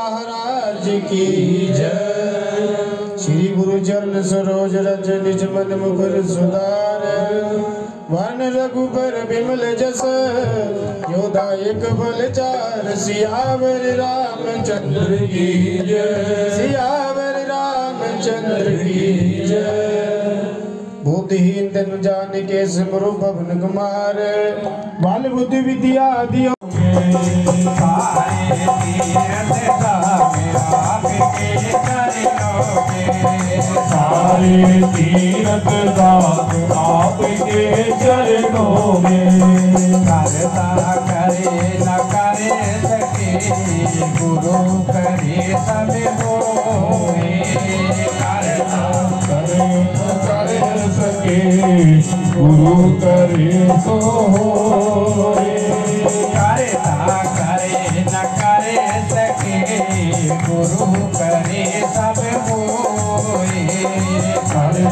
महाराज की जय। श्री गुरु चरण सरोज रज निज मन मुकुर सुधार। वन रघुबर बिमल जस योदायक बल चार। सियावर रामचंद्र की जय। सियावर रामचंद्र की जय। बुद्धिहीन तन जान के सिमरु पवन कुमार। बाल बुद्धि विद्या दियो दास आपके चरणों में। करता करे न करे सके गुरु करे सब करता करे न करे सके गुरु करे सो होए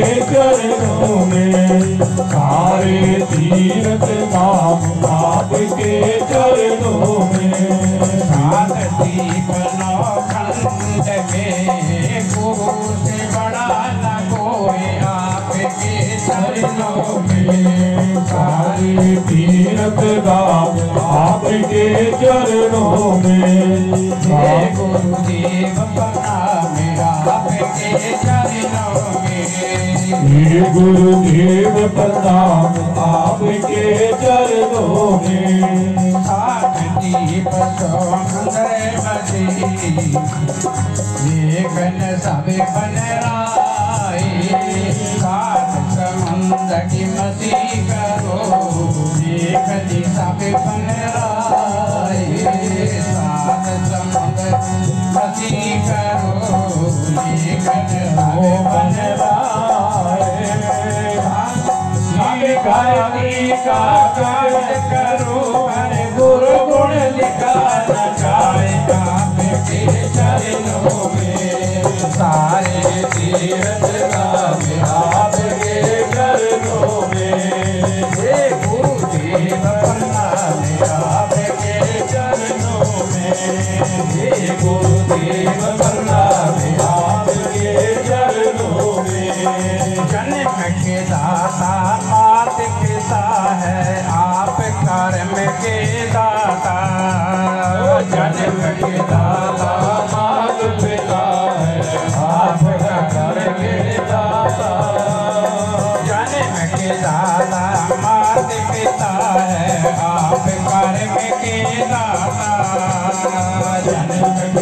चरणों में सारे तीरथ राम आपके चरणों में सात दीप खंड में से बड़ा कोई आपके चरणों में। सारे तीरथ राम आपके चरणों में। गुरुदेव प्रणाम हे गुरुदेव प्रणाम आपके चरणों में। गण सब बन राय सात समुंदर की मसी करो। गली सब बन राय सात समुंदर मसी करो। ये का कार्य करो हरे गुरु गुण लिखा जाए आपके चरणों में सारे तीर्थ राम आपके चरणों में हे गुरुदेव प्रणाम आपके चरणों में हे गुरुदेव प्रणाम आपके चरणों में जन्म के दाता पिता है आप कर्म के दाता। जन्म के दाता मात पिता है, आप कर्म के दाता। जन्म के दाता मात पिता है, आप कर्म के दाता। जन्म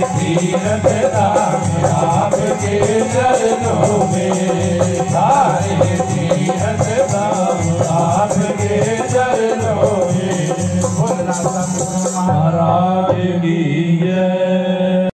सारे तीरथ